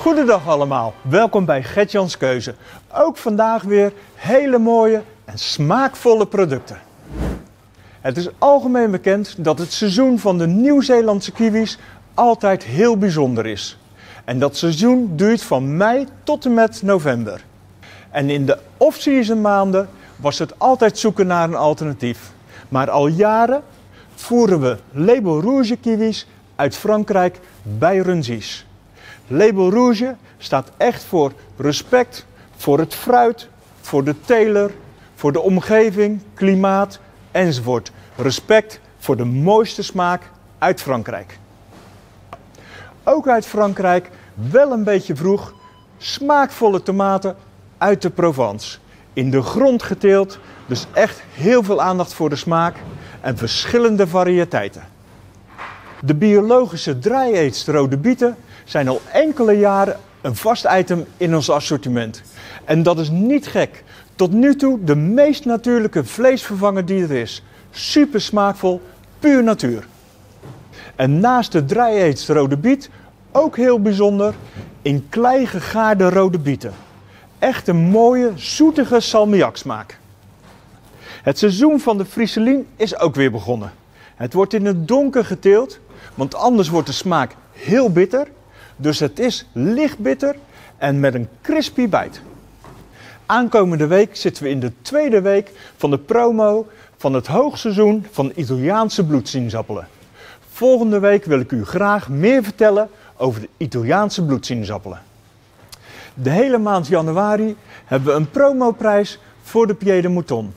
Goedendag allemaal, welkom bij Gertjans Keuze. Ook vandaag weer hele mooie en smaakvolle producten. Het is algemeen bekend dat het seizoen van de Nieuw-Zeelandse kiwis altijd heel bijzonder is. En dat seizoen duurt van mei tot en met november. En in de off-season maanden was het altijd zoeken naar een alternatief. Maar al jaren voeren we Label Rouge kiwis uit Frankrijk bij Runzies. Label Rouge staat echt voor respect voor het fruit, voor de teler, voor de omgeving, klimaat enzovoort. Respect voor de mooiste smaak uit Frankrijk. Ook uit Frankrijk, wel een beetje vroeg, smaakvolle tomaten uit de Provence. In de grond geteeld, dus echt heel veel aandacht voor de smaak en verschillende variëteiten. De biologische dry-aged rode bieten zijn al enkele jaren een vast item in ons assortiment. En dat is niet gek. Tot nu toe de meest natuurlijke vleesvervanger die er is. Super smaakvol, puur natuur. En naast de dry-aged rode biet ook heel bijzonder in klei gegaarde rode bieten. Echt een mooie, zoetige salmiak smaak. Het seizoen van de Frieselien is ook weer begonnen. Het wordt in het donker geteeld, want anders wordt de smaak heel bitter. Dus het is licht bitter en met een crispy bijt. Aankomende week zitten we in de tweede week van de promo van het hoogseizoen van Italiaanse bloedsinaasappelen. Volgende week wil ik u graag meer vertellen over de Italiaanse bloedsinaasappelen. De hele maand januari hebben we een promoprijs voor de Pied de Mouton.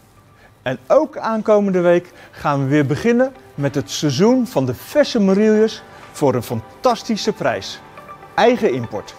En ook aankomende week gaan we weer beginnen met het seizoen van de verse Marillius voor een fantastische prijs. Eigen import.